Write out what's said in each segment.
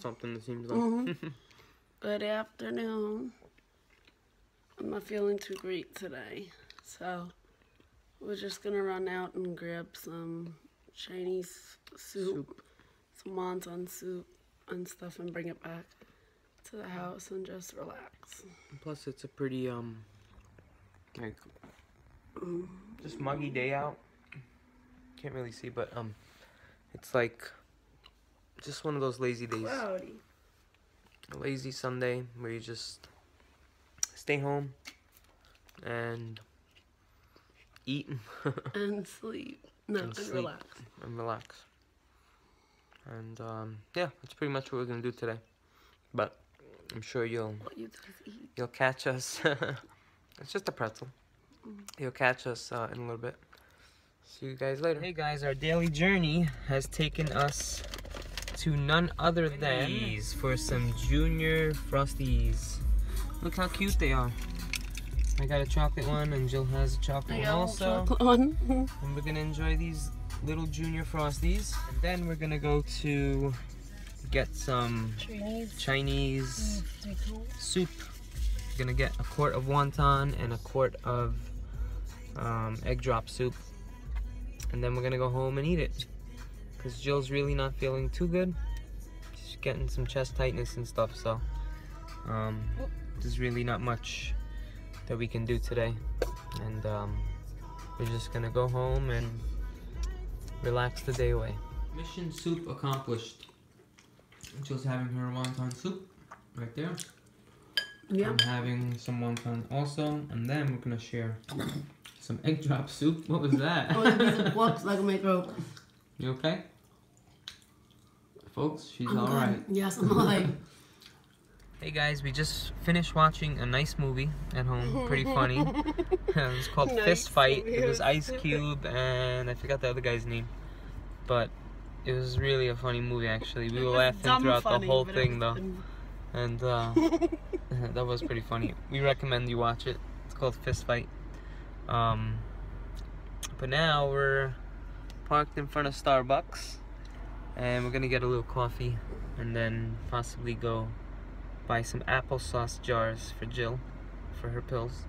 something, it seems like. Mm-hmm. Good afternoon. I'm not feeling too great today, so we're just gonna run out and grab some Chinese soup, Soup. some wonton soup and stuff, and bring it back to the house and just relax. Plus, it's a pretty, um, like, just muggy day out. Can't really see, but, um, it's like just one of those lazy days. Cloudy. A lazy Sunday where you just stay home and eat And sleep. No, And and, sleep. relax. and relax. And, um, yeah, that's pretty much what we're gonna do today. But I'm sure you'll What you eat. you'll catch us. it's just a pretzel. You'll catch us uh, in a little bit. See you guys later. Hey guys, our daily journey has taken us to none other than these for some junior frosties. Look how cute they are. I got a chocolate one and Jill has a chocolate I one also. chocolate one. And we're gonna enjoy these little junior frosties. And then we're gonna go to get some Chinese. Chinese soup. Gonna get a quart of wonton and a quart of um, egg drop soup. And then we're gonna go home and eat it. Cause Jill's really not feeling too good. She's getting some chest tightness and stuff, so um, there's really not much that we can do today. And um, we're just gonna go home and relax the day away. Mission soup accomplished. Jill's having her wonton soup right there. Yeah. I'm having some wonton also, and then we're gonna share some egg drop soup. What was that? Oh, it looks like my throat. you okay? Folks, she's I'm good. alright. Yes, I'm alright. Hey guys, we just finished watching a nice movie at home. Pretty funny. it was called Nice Fist Fight. movie. It was Ice Cube and I forgot the other guy's name. But it was really a funny movie actually. We were laughing throughout funny, the whole thing though. funny. And uh, that was pretty funny. We recommend you watch it. It's called Fist Fight. Um, but now we're parked in front of Starbucks, and we're gonna get a little coffee, and then possibly go buy some applesauce jars for Jill, for her pills,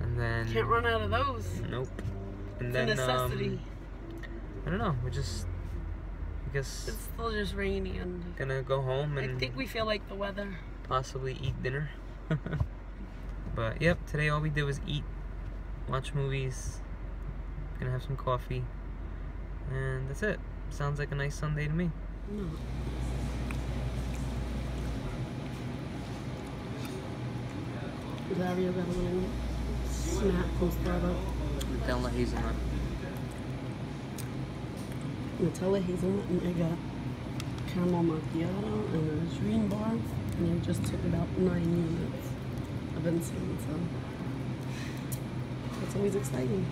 and then Can't run out of those. Nope. And It's then a necessity. um, I don't know. We're just, I guess, it's still just rainy and gonna go home I think we feel like the weather. possibly eat dinner. but yep, today all we did was eat, watch movies, gonna have some coffee, and that's it. Sounds like a nice Sunday to me. No. Dario got a little snack from Starbucks. Nutella hazelnut. Nutella hazelnut and I got caramel macchiato and a green bar and I just took about nine units of insulin so it's always exciting.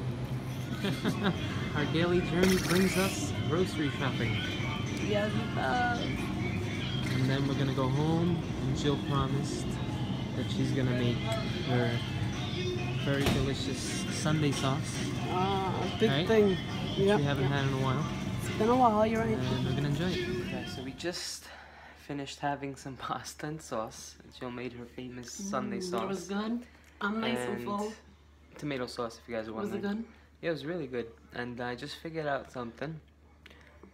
Our daily journey brings us grocery shopping. Yes, it does. And then we're gonna go home, and Jill promised that she's gonna make her very delicious Sunday sauce. Ah, big Right? thing. Yep, we haven't yep. had in a while. It's been a while, you're right. and we're gonna enjoy it. Okay, so we just finished having some pasta and sauce. Jill made her famous Sunday Mm, sauce. It was good. I'm nice and, And full. Tomato sauce, if you guys are Was it good? Yeah, it was really good. And I just figured out something.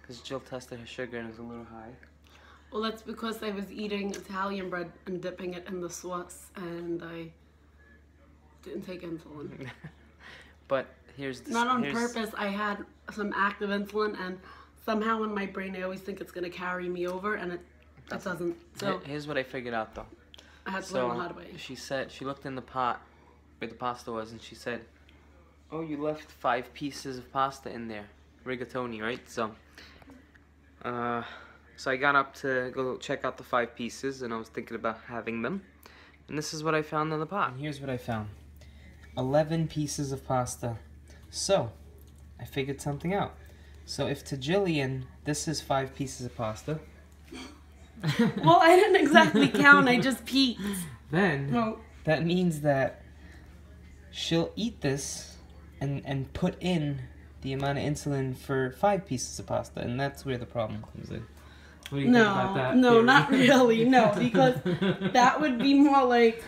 Because Jill tested her sugar and it was a little high. Well, that's because I was eating Italian bread and dipping it in the sauce, and I didn't take insulin. but here's the Not on here's, purpose. I had some active insulin, and somehow in my brain I always think it's gonna carry me over, and it it doesn't. So Here's what I figured out though. I had to So learn the hard way. she said she looked in the pot where the pasta was and she said, "Oh, you left five pieces of pasta in there, rigatoni, right?" So, uh, so I got up to go check out the five pieces and I was thinking about having them, and this is what I found in the pot. And here's what I found: eleven pieces of pasta. So, I figured something out. So if to Jillian this is five pieces of pasta, well, I didn't exactly count. I just peeked. then No. That means that she'll eat this and and put in the amount of insulin for five pieces of pasta, and that's where the problem comes in. What do you think about No, that? no, theory? not really. No, because that would be more like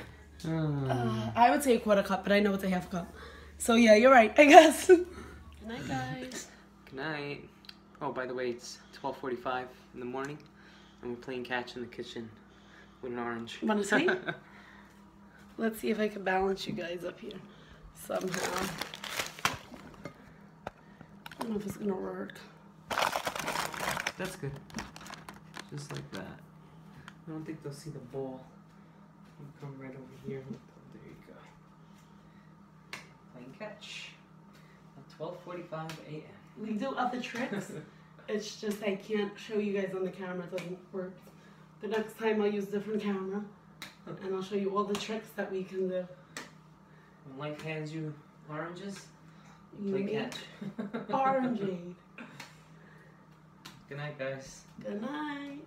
Oh. uh, I would say a quarter cup, but I know it's a half cup. So yeah, you're right. I guess. Good night, guys. Good night. Oh, by the way, it's 12:45 in the morning, and we're playing catch in the kitchen with an orange. Wanna see? Let's see if I can balance you guys up here somehow. Know if it's gonna work. That's good. Just like that. I don't think they'll see the ball. I'll come right over here. There you go. Playing catch at 12:45 a.m. We do other tricks. It's just I can't show you guys on the camera. It doesn't work. The next time I'll use a different camera, and I'll show you all the tricks that we can do. When life hands you oranges, You play catch. Orangeade. Good night, guys. Good night.